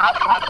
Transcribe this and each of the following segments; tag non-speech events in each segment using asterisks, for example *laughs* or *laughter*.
Ha ha ha!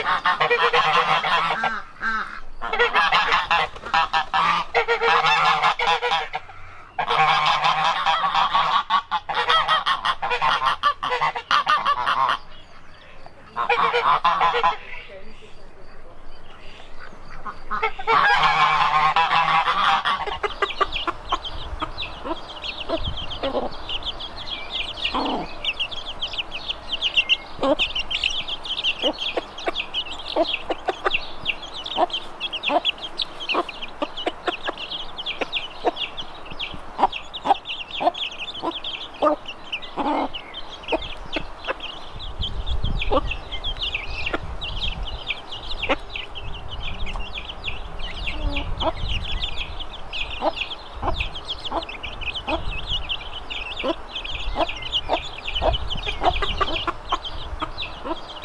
Ha ha ha! Oops. *laughs*